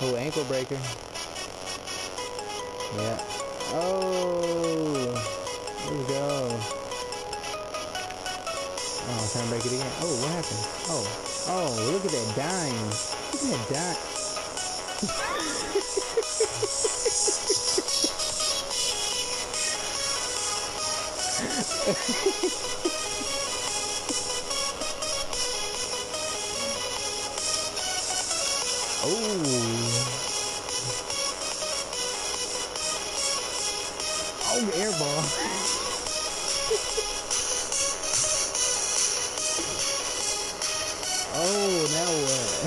Oh, ankle breaker. Yeah. Oh, let's go. Oh, can I break it again? Oh, what happened? Oh, oh, look at that dime. Look at that dime. Oh, now what?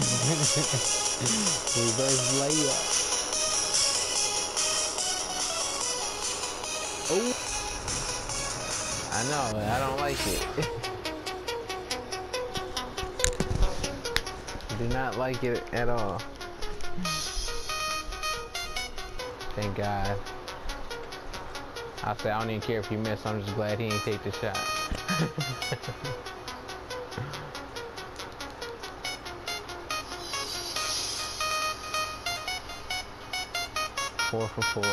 Reverse layup. Oh. I know, I don't like it. do not like it at all. Thank God. I said I don't even care if you miss. I'm just glad he ain't take the shot. four for four.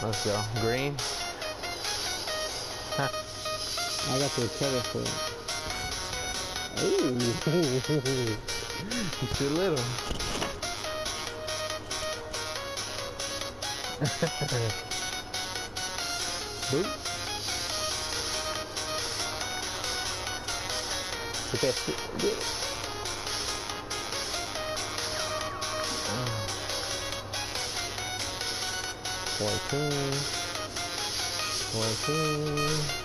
Let's go. Green. I got the cover for it. Ooh. He's too little. Boop. Get that. Get it. 14, 14.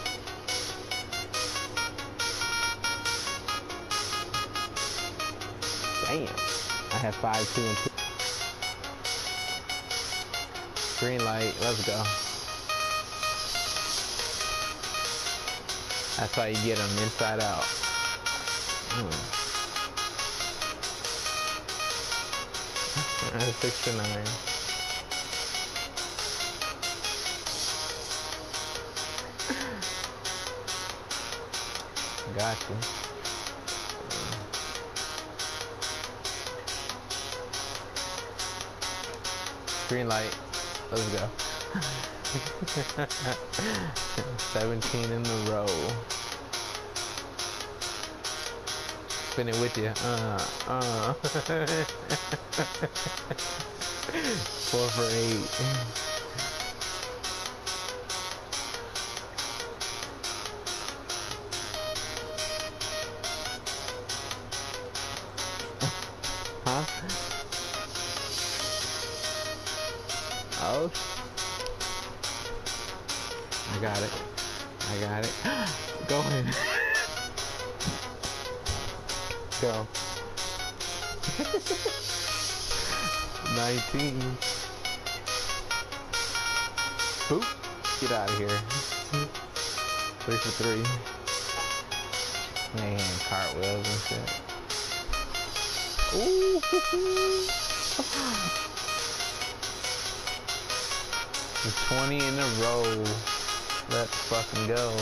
Damn. I have five, two, and two. Green light. Let's go. That's how you get them inside out. Hmm. Six to nine. Got you. Green light. Let's go. 17 in a row. Spin it with you. Uh, uh. Four for eight. Huh? Oh. I got it. I got it. Go in. Go. 19. Boop. Get out of here. three for three. Man, cartwheels and shit. Ooh. the 20 in a row. Let's fucking go.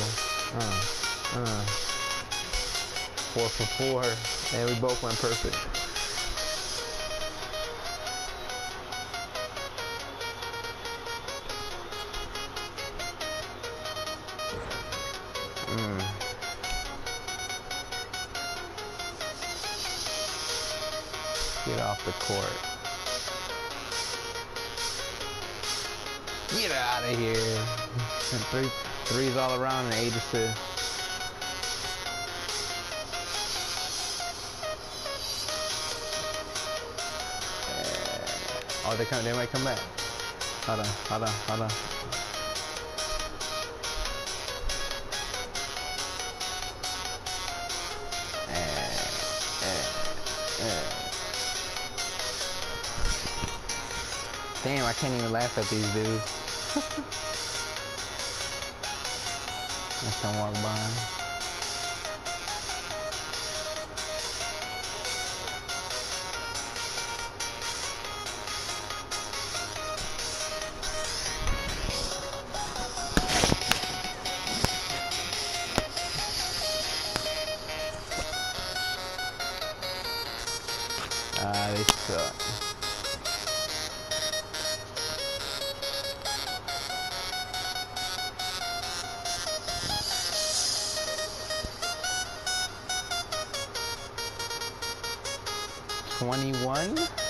Uh, uh. Four for four. And we both went perfect. Mm. Get off the court. Get out of here. Three, threes all around and eight assists. Uh, oh, they come. They might come back. Hold on. Hold on. Hold on. Damn, I can't even laugh at these dudes. Let them walk by. Ah, uh, they suck. 21.